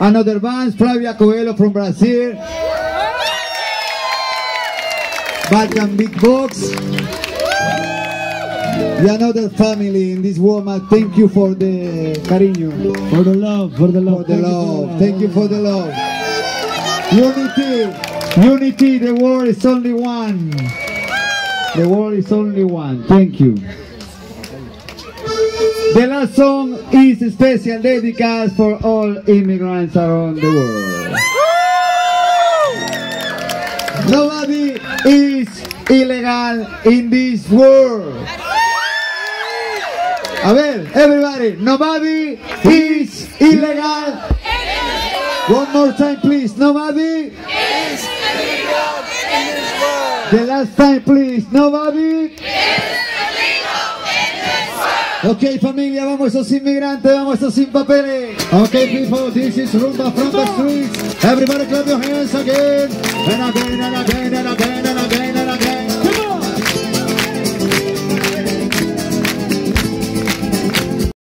Another band, Flavia Coelho from Brazil. Balkan Big Box. Another family in this woman. Thank you for the cariño. For the love, for the love. For the love. Thank you for the love. Unity. Unity. The world is only one. The world is only one. Thank you. The last song is special dedicated for all immigrants around the world. Nobody is illegal in this world. A ver, everybody, nobody is illegal. One more time, please. Nobody. The last time, please. Nobody. Ok, familia, vamos esos inmigrantes, vamos esos sin papeles. Okay, people, this is Rumba from the streets. Everybody clap your hands again, and again, and again, and again.